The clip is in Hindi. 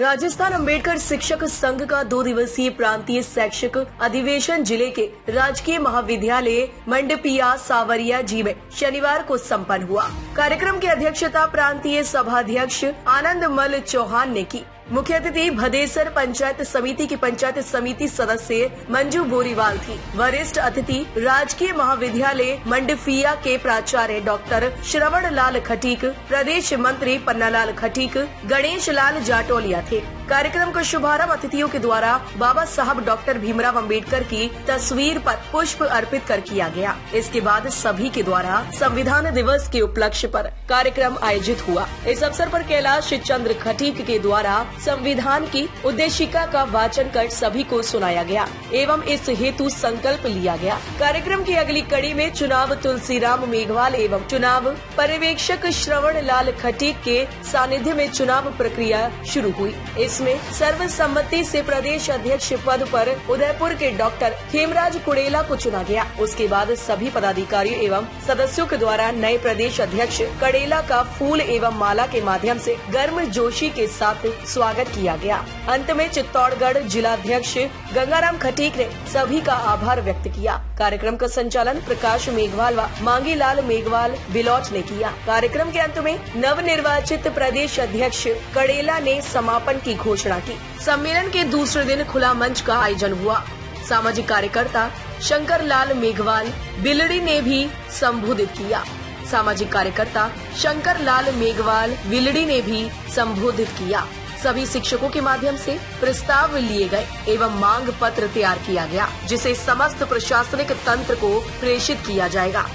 राजस्थान अंबेडकर शिक्षक संघ का दो दिवसीय प्रांतीय शैक्षिक अधिवेशन ज़िले के राजकीय महाविद्यालय मंडपिया सावरिया जी में शनिवार को संपन्न हुआ। कार्यक्रम की अध्यक्षता प्रांतीय सभाध्यक्ष आनंद मल चौहान ने की। मुख्य अतिथि भदेसर पंचायत समिति की पंचायत समिति सदस्य मंजू बोरीवाल थी। वरिष्ठ अतिथि राजकीय महाविद्यालय मंडफिया के प्राचार्य डॉक्टर श्रवण लाल खटीक, प्रदेश मंत्री पन्नालाल खटीक, गणेश लाल जाटोलिया थे। कार्यक्रम का शुभारंभ अतिथियों के द्वारा बाबा साहब डॉक्टर भीमराव अंबेडकर की तस्वीर पर पुष्प अर्पित कर किया गया। इसके बाद सभी के द्वारा संविधान दिवस के उपलक्ष्य पर कार्यक्रम आयोजित हुआ। इस अवसर पर कैलाश चंद्र खटीक के द्वारा संविधान की उद्देशिका का वाचन कर सभी को सुनाया गया एवं इस हेतु संकल्प लिया गया। कार्यक्रम की अगली कड़ी में चुनाव तुलसीराम मेघवाल एवं चुनाव पर्यवेक्षक श्रवण लाल खटीक के सानिध्य में चुनाव प्रक्रिया शुरू हुई। इसमें सर्वसम्मति से प्रदेश अध्यक्ष पद पर उदयपुर के डॉक्टर हेमराज कुड़ेला को चुना गया। उसके बाद सभी पदाधिकारियों एवं सदस्यों के द्वारा नए प्रदेश अध्यक्ष कड़ेला का फूल एवं माला के माध्यम से गर्म जोशी के साथ स्वागत किया गया। अंत में चित्तौड़गढ़ जिलाध्यक्ष गंगाराम खटीक ने सभी का आभार व्यक्त किया। कार्यक्रम का संचालन प्रकाश मेघवाल व मांगी मेघवाल बिलौट ने किया। कार्यक्रम के अंत में नव निर्वाचित प्रदेश अध्यक्ष कड़ेला ने समापन की घोषणा की। सम्मेलन के दूसरे दिन खुला मंच का आयोजन हुआ। सामाजिक कार्यकर्ता शंकर लाल मेघवाल बिलड़ी ने भी संबोधित किया। सामाजिक कार्यकर्ता शंकर लाल मेघवाल विलड़ी ने भी संबोधित किया। सभी शिक्षकों के माध्यम से प्रस्ताव लिए गए एवं मांग पत्र तैयार किया गया, जिसे समस्त प्रशासनिक तंत्र को प्रेषित किया जाएगा।